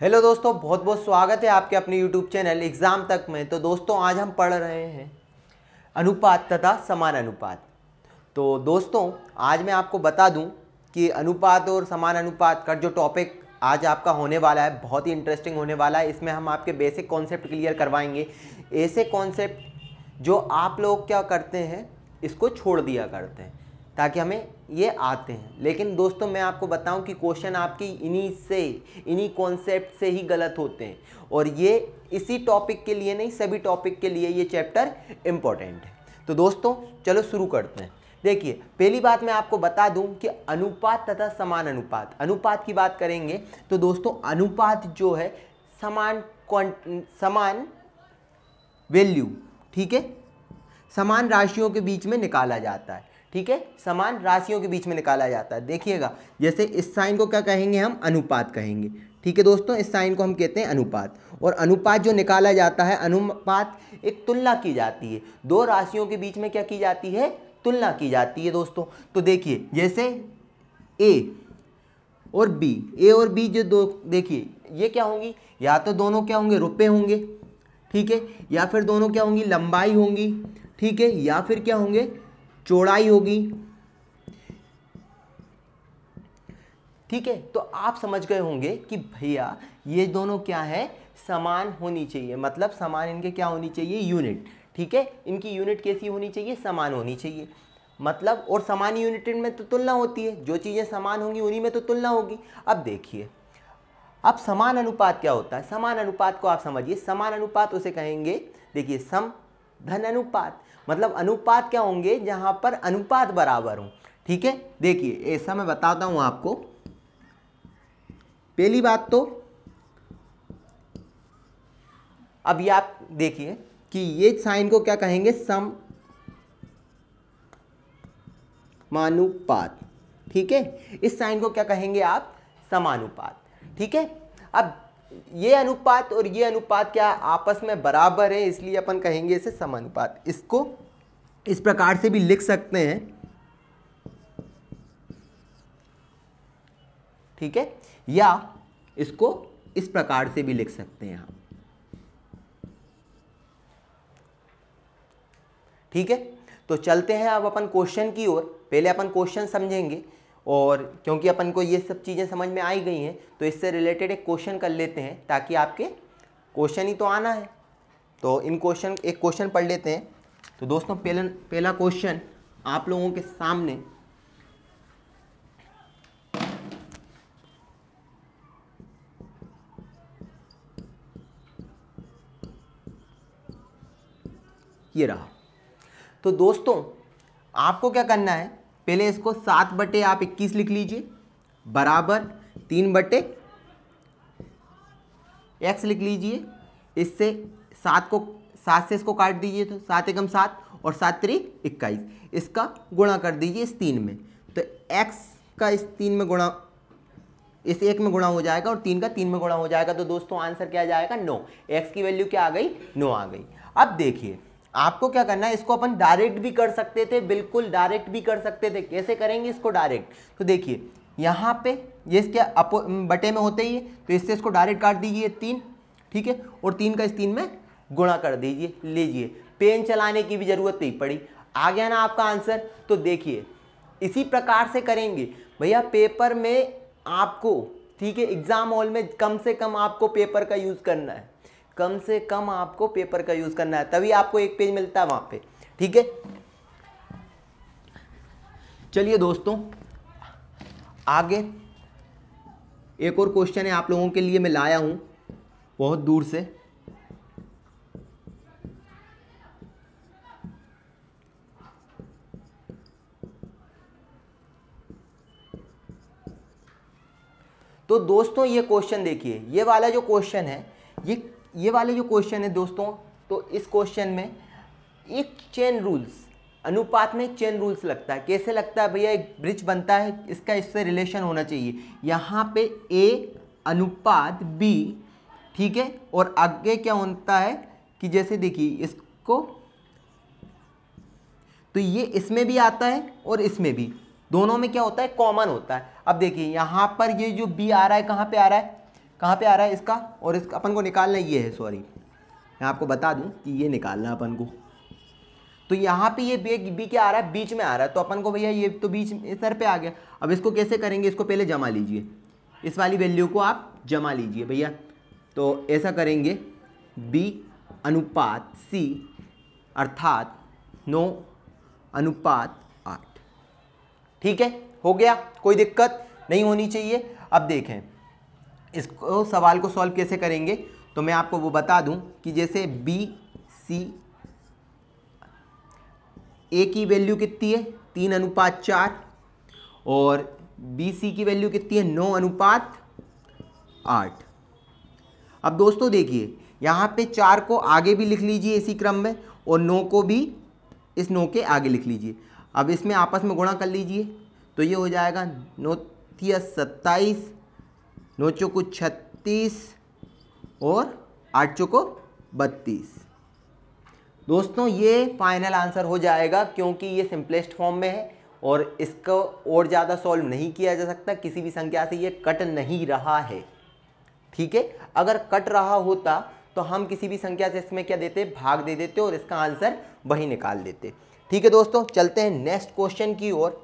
Hello दोस्तों बहुत बहुत स्वागत है आपके अपने यूट्यूब चैनल एग्ज़ाम तक में। तो दोस्तों, आज हम पढ़ रहे हैं अनुपात तथा समान अनुपात। तो दोस्तों, आज मैं आपको बता दूँ कि अनुपात और समान अनुपात का जो टॉपिक आज आपका होने वाला है, बहुत ही इंटरेस्टिंग होने वाला है। इसमें हम आपके बेसिक कॉन्सेप्ट क्लियर करवाएँगे। ऐसे कॉन्सेप्ट जो आप लोग क्या करते हैं, इसको छोड़ दिया करते हैं। ताकि हमें ये आते हैं। लेकिन दोस्तों, मैं आपको बताऊँ कि क्वेश्चन आपकी इन्हीं से, इन्हीं कॉन्सेप्ट से ही गलत होते हैं। और ये इसी टॉपिक के लिए नहीं, सभी टॉपिक के लिए ये चैप्टर इम्पोर्टेंट है। तो दोस्तों, चलो शुरू करते हैं। देखिए, पहली बात मैं आपको बता दूँ कि अनुपात तथा समान अनुपात। अनुपात की बात करेंगे तो दोस्तों, अनुपात जो है, समान समान वैल्यू ठीक है? समान राशियों के बीच में निकाला जाता है। ठीक है? समान राशियों के बीच में निकाला जाता है। देखिएगा, जैसे इस साइन को क्या कहेंगे हम? अनुपात कहेंगे। ठीक है दोस्तों, इस साइन को हम कहते हैं अनुपात। और अनुपात जो निकाला जाता है, अनुपात एक तुलना की जाती है। दो राशियों के बीच में क्या की जाती है? तुलना की जाती है दोस्तों। तो देखिए, जैसे ए और बी, ए और बी जो दो, देखिए, ये क्या होंगी? या तो दोनों क्या होंगे? रुपये होंगे। ठीक है? या फिर दोनों क्या होंगी? लंबाई होंगी। ठीक है? या फिर क्या होंगे? चौड़ाई होगी। ठीक है तो आप समझ गए होंगे कि भैया, ये दोनों क्या है? समान होनी चाहिए। मतलब समान इनके क्या होनी चाहिए? यूनिट। ठीक है? इनकी यूनिट कैसी होनी चाहिए? समान होनी चाहिए। मतलब और समान यूनिट में तो तुलना होती है। जो चीज़ें समान होंगी, उन्हीं में तो तुलना होगी। अब देखिए, अब समान अनुपात क्या होता है? समान अनुपात को आप समझिए। समान अनुपात उसे कहेंगे, देखिए, सम धन अनुपात। मतलब अनुपात क्या होंगे? जहाँ पर अनुपात बराबर हो। ठीक है? देखिए, ऐसा मैं बताता हूँ आपको। पहली बात तो अब ये आप देखिए कि ये साइन को क्या कहेंगे? सम मानुपात। ठीक है? इस साइन को क्या कहेंगे आप? समानुपात। ठीक है? अब ये अनुपात और ये अनुपात क्या आपस में बराबर है, इसलिए अपन कहेंगे इसे समानुपात। इसको इस प्रकार से भी लिख सकते हैं। ठीक है? या इसको इस प्रकार से भी लिख सकते हैं हम ठीक है? तो चलते हैं अब अपन क्वेश्चन की ओर। पहले अपन क्वेश्चन समझेंगे और क्योंकि अपन को ये सब चीज़ें समझ में आई गई हैं तो इससे रिलेटेड एक क्वेश्चन कर लेते हैं ताकि आपके क्वेश्चन ही तो आना है। तो इन क्वेश्चन एक क्वेश्चन पढ़ लेते हैं। तो दोस्तों, पहला पहला क्वेश्चन आप लोगों के सामने ये रहा। तो दोस्तों, आपको क्या करना है? पहले इसको सात बटे आप इक्कीस लिख लीजिए। बराबर तीन बटे एक्स लिख लीजिए। इससे सात को सात से इसको काट दीजिए तो सात एकम सात और सात त्री इक्कीस। इसका गुणा कर दीजिए इस तीन में। तो एक्स का इस तीन में गुणा, इस एक में गुणा हो जाएगा और तीन का तीन में गुणा हो जाएगा। तो दोस्तों, आंसर क्या जाएगा? नो। एक्स की वैल्यू क्या आ गई? नो आ गई। अब देखिए, आपको क्या करना है? इसको अपन डायरेक्ट भी कर सकते थे, बिल्कुल डायरेक्ट भी कर सकते थे। कैसे करेंगे? इसको डायरेक्ट तो देखिए, यहाँ पे ये इसके अपो, बटे में होते ही है तो इससे इसको डायरेक्ट काट दीजिए तीन, ठीक है? और तीन का इस तीन में गुणा कर दीजिए, लीजिए। पेन चलाने की भी ज़रूरत नहीं पड़ी। आ गया ना आपका आंसर? तो देखिए, इसी प्रकार से करेंगे। भैया, पेपर में आपको, ठीक है, एग्ज़ाम हॉल में कम से कम आपको पेपर का यूज़ करना है। कम से कम आपको पेपर का यूज़ करना है, तभी आपको एक पेज मिलता है वहाँ पे, ठीक है? चलिए दोस्तों, आगे एक और क्वेश्चन है आप लोगों के लिए, मैं लाया हूँ, बहुत दूर से। तो दोस्तों, ये क्वेश्चन देखिए, ये वाला जो क्वेश्चन है, ये ये वाले जो क्वेश्चन है दोस्तों तो इस क्वेश्चन में एक चेन रूल्स अनुपात में चेन रूल्स लगता है। कैसे लगता है भैया? एक ब्रिज बनता है, इसका इससे रिलेशन होना चाहिए। यहाँ पे ए अनुपात बी ठीक है? और आगे क्या होता है कि जैसे देखिए, इसको तो ये इसमें भी आता है और इसमें भी। दोनों में क्या होता है? कॉमन होता है। अब देखिए, यहाँ पर ये जो बी आ रहा है, कहाँ पे आ रहा है? कहाँ पे आ रहा है इसका? और इसका अपन को निकालना ये है सॉरी मैं आपको बता दूँ कि ये निकालना अपन को। तो यहाँ पे ये बी बी क्या आ रहा है? बीच में आ रहा है। तो अपन को भैया ये तो बीच सर पे आ गया। अब इसको कैसे करेंगे? इसको पहले जमा लीजिए। इस वाली वैल्यू को आप जमा लीजिए भैया। तो ऐसा करेंगे। बी अनुपात सी अर्थात नौ अनुपात ठीक है? हो गया। कोई दिक्कत नहीं होनी चाहिए। अब देखें, इसको, सवाल को सॉल्व कैसे करेंगे? तो मैं आपको वो बता दूँ कि जैसे बी सी ए की वैल्यू कितनी है? तीन अनुपात चार। और बी सी की वैल्यू कितनी है? नौ अनुपात आठ। अब दोस्तों देखिए, यहाँ पे चार को आगे भी लिख लीजिए इसी क्रम में और नौ को भी इस नौ के आगे लिख लीजिए। अब इसमें आपस में गुणा कर लीजिए तो ये हो जाएगा नौ सत्ताईस नौ चौको छत्तीस और आठ चौको बत्तीस। दोस्तों, ये फाइनल आंसर हो जाएगा क्योंकि ये सिंपलेस्ट फॉर्म में है और इसको और ज़्यादा सॉल्व नहीं किया जा सकता, किसी भी संख्या से ये कट नहीं रहा है। ठीक है? अगर कट रहा होता तो हम किसी भी संख्या से इसमें क्या देते? भाग दे देते और इसका आंसर वही निकाल देते। ठीक है दोस्तों, चलते हैं नेक्स्ट क्वेश्चन की ओर।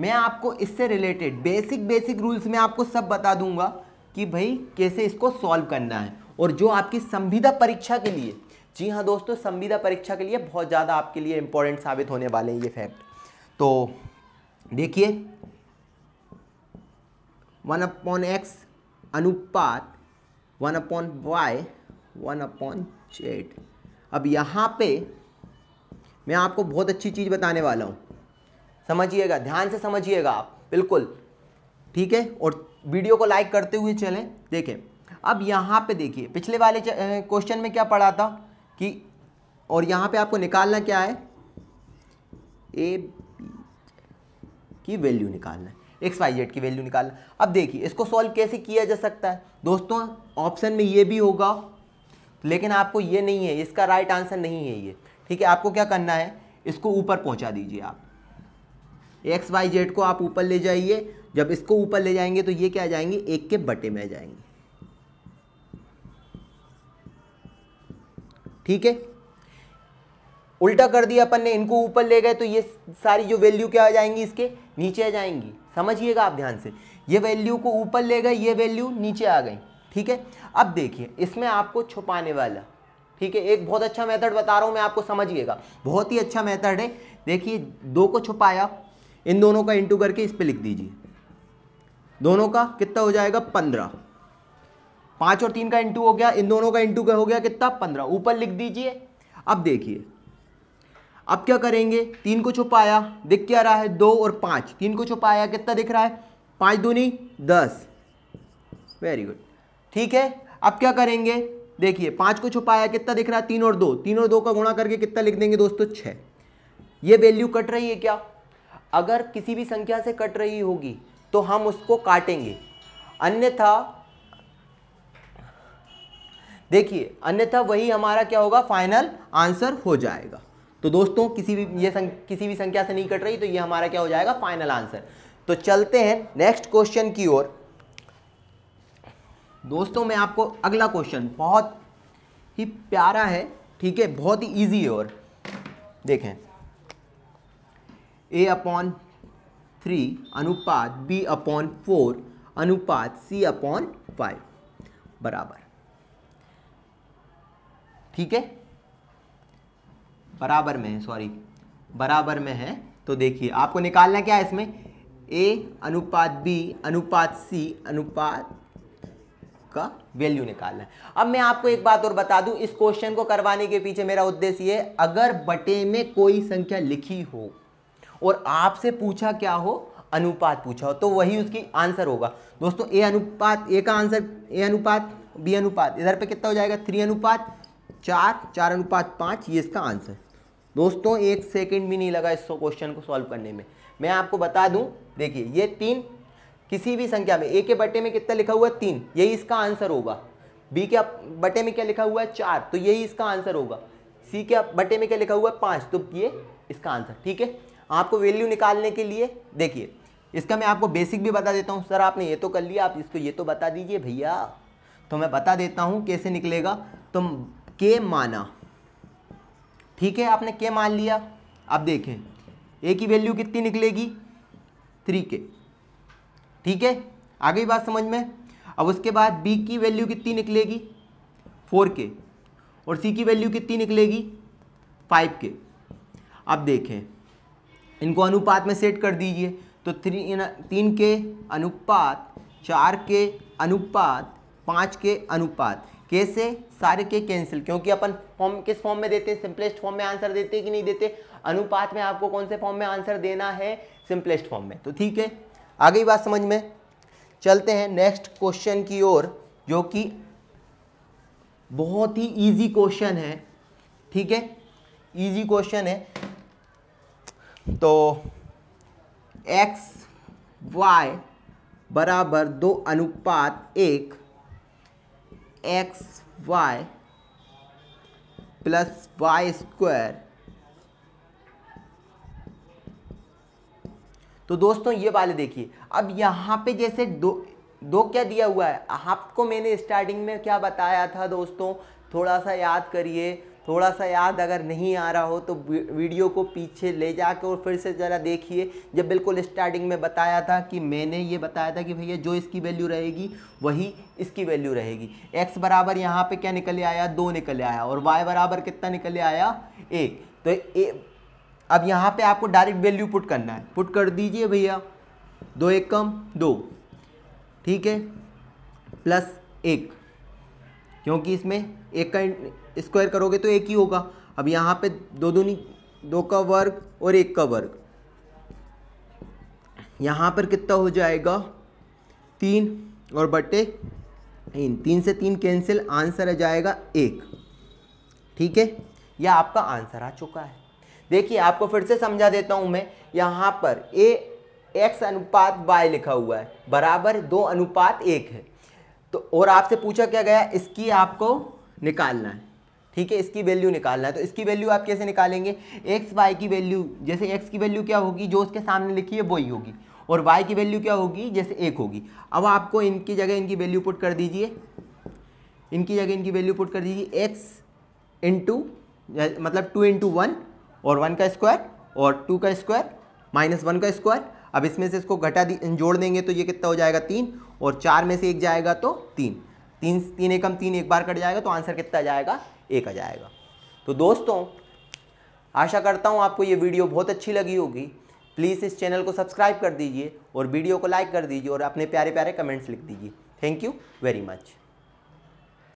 मैं आपको इससे रिलेटेड बेसिक बेसिक रूल्स में आपको सब बता दूँगा कि भाई कैसे इसको सॉल्व करना है। और जो आपकी संविदा परीक्षा के लिए, जी हाँ दोस्तों, संविदा परीक्षा के लिए बहुत ज़्यादा आपके लिए इंपॉर्टेंट साबित होने वाले हैं ये फैक्ट तो देखिए वन अपॉन एक्स अनुपात one upon Y one upon Z अब यहाँ पे मैं आपको बहुत अच्छी चीज़ बताने वाला हूँ। समझिएगा, ध्यान से समझिएगा आप, बिल्कुल। ठीक है? और वीडियो को लाइक करते हुए चलें, देखें। अब यहाँ पे देखिए, पिछले वाले क्वेश्चन में क्या पढ़ा था कि, और यहाँ पे आपको निकालना क्या है? ए की वैल्यू निकालना एक्स, वाई, जेड की वैल्यू निकालना अब देखिए, इसको सॉल्व कैसे किया जा सकता है? दोस्तों, ऑप्शन में ये भी होगा, लेकिन आपको ये नहीं है, इसका राइट आंसर नहीं है ये। ठीक है, आपको क्या करना है? इसको ऊपर पहुँचा दीजिए आप। एक्स वाई जेड को आप ऊपर ले जाइए। जब इसको ऊपर ले जाएँगे तो ये क्या जाएँगे? एक के बटे में जाएँगे। ठीक है? उल्टा कर दिया अपन ने, इनको ऊपर ले गए तो ये सारी जो वैल्यू क्या आ जाएँगी इसके? नीचे आ जाएँगी। समझिएगा आप ध्यान से। ये वैल्यू को ऊपर ले गए, ये वैल्यू नीचे आ गई। ठीक है? अब देखिए, इसमें आपको छुपाने वाला ठीक है, एक बहुत अच्छा मेथड बता रहा हूँ मैं आपको, समझिएगा। बहुत ही अच्छा मेथड है। देखिए, दो को छुपाया, इन दोनों का इंटू करके इस पर लिख दीजिए। दोनों का कितना हो जाएगा? पंद्रह। पाँच और तीन का इंटू हो गया, इन दोनों का इंटू हो गया कितना? पंद्रह। ऊपर लिख दीजिए। अब देखिए, अब क्या करेंगे? तीन को छुपाया, दिख क्या रहा है? दो और पाँच। तीन को छुपाया, कितना दिख रहा है? पाँच दूनी दस। वेरी गुड ठीक है? अब क्या करेंगे? देखिए पाँच को छुपाया कितना दिख रहा है? तीन और दो। तीन और दो का गुणा करके कितना लिख देंगे दोस्तों? छह। ये वैल्यू कट रही है क्या? अगर किसी भी संख्या से कट रही होगी तो हम उसको काटेंगे। अन्यथा देखिए अन्यथा वही हमारा क्या होगा? फाइनल आंसर हो जाएगा। तो दोस्तों किसी भी ये संग, किसी भी संख्या से नहीं कट रही तो ये हमारा क्या हो जाएगा? फाइनल आंसर तो चलते हैं नेक्स्ट क्वेश्चन की ओर। दोस्तों, मैं आपको अगला क्वेश्चन बहुत ही प्यारा है, ठीक है? बहुत ही इजी है और देखें। ए अपॉन थ्री अनुपात बी अपॉन फोर अनुपात सी अपॉन फाइव बराबर। ठीक है? बराबर में है सॉरी बराबर में है। तो देखिए, आपको निकालना क्या है इसमें? ए अनुपात बी अनुपात सी अनुपात का वैल्यू निकालना है। अब मैं आपको एक बात और बता दूँ, इस क्वेश्चन को करवाने के पीछे मेरा उद्देश्य ये, अगर बटे में कोई संख्या लिखी हो और आपसे पूछा क्या हो, अनुपात पूछा हो तो वही उसकी आंसर होगा। दोस्तों ए अनुपात ए का आंसर ए अनुपात बी अनुपात, इधर पे कितना हो जाएगा? थ्री अनुपात, चार चार अनुपात पाँच, ये इसका आंसर दोस्तों, एक सेकंड भी नहीं लगा इस क्वेश्चन को सॉल्व करने में। मैं आपको बता दूँ, देखिए, ये तीन किसी भी संख्या में ए के बटे में कितना लिखा हुआ है? तीन। यही इसका आंसर होगा। बी के बटे में क्या लिखा हुआ है? चार। तो यही इसका आंसर होगा। सी के बटे में क्या लिखा हुआ है? पाँच। तो ये इसका आंसर, ठीक है? आपको वैल्यू निकालने के लिए, देखिए, इसका मैं आपको बेसिक भी बता देता हूँ। सर, आपने ये तो कर लिया, आप इसको ये तो बता दीजिए भैया। तो मैं बता देता हूँ कैसे निकलेगा। तो के माना, ठीक है? आपने के मान लिया। अब देखें ए की वैल्यू कितनी निकलेगी? थ्री के ठीक है? आ गई बात समझ में? अब उसके बाद बी की वैल्यू कितनी निकलेगी? फोर के और सी की वैल्यू कितनी निकलेगी? फाइव के अब देखें। इनको अनुपात में सेट कर दीजिए। तो थ्री तीन के अनुपात, चार के अनुपात, पाँच के अनुपात। कैसे सारे के कैंसिल क्योंकि अपन फॉर्म किस फॉर्म में देते हैं? सिंपलेस्ट फॉर्म में आंसर देते कि नहीं देते? अनुपात में आपको कौन से फॉर्म में आंसर देना है? सिंपलेस्ट फॉर्म में। तो ठीक है? आ गई बात समझ में? चलते हैं नेक्स्ट क्वेश्चन की ओर, जो कि बहुत ही इजी क्वेश्चन है, ठीक है? इजी क्वेश्चन है। तो एक्स वाई बराबर दो अनुपात एक X Y plus Y square तो दोस्तों ये वाले देखिए। अब यहाँ पे जैसे दो दो क्या दिया हुआ है? आपको मैंने स्टार्टिंग में क्या बताया था दोस्तों? थोड़ा सा याद करिए। थोड़ा सा याद अगर नहीं आ रहा हो तो वीडियो को पीछे ले जाकर और फिर से ज़रा देखिए। जब बिल्कुल स्टार्टिंग में बताया था कि मैंने ये बताया था कि भैया जो इसकी वैल्यू रहेगी वही इसकी वैल्यू रहेगी। एक्स बराबर यहाँ पे क्या निकले आया? दो निकले आया। और वाई बराबर कितना निकले आया? एक। तो ए, अब यहाँ पे आपको डायरेक्ट वैल्यू पुट करना है। पुट कर दीजिए भैया। दो एक कम, दो। ठीक है? प्लस एक। क्योंकि इसमें एक का स्क्वायर करोगे तो एक ही होगा। अब यहाँ पे दो दूनी, दो का वर्ग और एक का वर्ग। यहाँ पर कितना हो जाएगा? तीन और बटे तीन। तीन से तीन कैंसिल आंसर आ जाएगा एक। ठीक है? यह आपका आंसर आ चुका है। देखिए, आपको फिर से समझा देता हूँ मैं, यहाँ पर ए एक्स अनुपात वाई लिखा हुआ है, बराबर दो अनुपात एक है। तो और आपसे पूछा क्या गया? इसकी आपको निकालना है, ठीक है? इसकी वैल्यू निकालना है। तो इसकी वैल्यू आप कैसे निकालेंगे? एक्स वाई की वैल्यू, जैसे एक्स की वैल्यू क्या होगी? जो उसके सामने लिखी है, वही होगी। और वाई की वैल्यू क्या होगी? जैसे एक होगी। अब आपको इनकी जगह इनकी वैल्यू पुट कर दीजिए। इनकी जगह इनकी वैल्यू पुट कर दीजिए। एक्स इंटू मतलब टू इंटू वन और वन का स्क्वायर और टू का स्क्वायर माइनस वन का स्क्वायर। अब इसमें से इसको घटा जोड़ देंगे तो ये कितना हो जाएगा तीन और चार में से एक जाएगा तो तीन। तीन तीन एकम तीन एक बार कट जाएगा तो आंसर कितना जाएगा? एक आ जाएगा। तो दोस्तों, आशा करता हूँ आपको ये वीडियो बहुत अच्छी लगी होगी। प्लीज़ इस चैनल को सब्सक्राइब कर दीजिए और वीडियो को लाइक कर दीजिए और अपने प्यारे प्यारे कमेंट्स लिख दीजिए। Thank you very much.